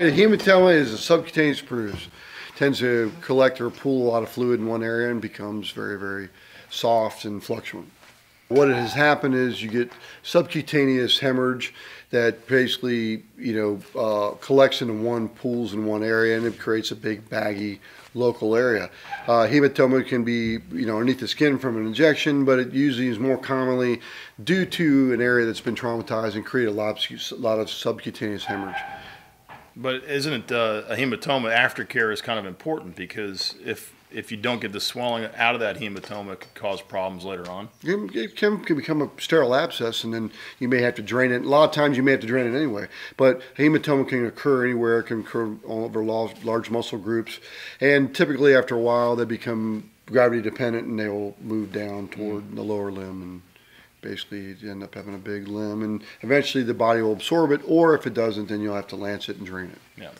the hematoma is a subcutaneous bruise. Tends to collect or pool a lot of fluid in one area and becomes very, very soft and fluctuant. What has happened is you get subcutaneous hemorrhage that basically, you know, uh, collects into one, pools in one area, and it creates a big baggy local area. Uh, hematoma can be, you know, underneath the skin from an injection, but it usually is more commonly due to an area that's been traumatized and create a lot of, a lot of subcutaneous hemorrhage. But isn't it uh, a hematoma aftercare is kind of important because if if you don't get the swelling out of that hematoma, it could cause problems later on. It can, can become a sterile abscess, and then you may have to drain it. A lot of times, you may have to drain it anyway. But hematoma can occur anywhere. It can occur all over large, large muscle groups, and typically after a while, they become gravity dependent, and they will move down toward mm. the lower limb and basically you end up having a big limb and eventually the body will absorb it or if it doesn't then you'll have to lance it and drain it. Yeah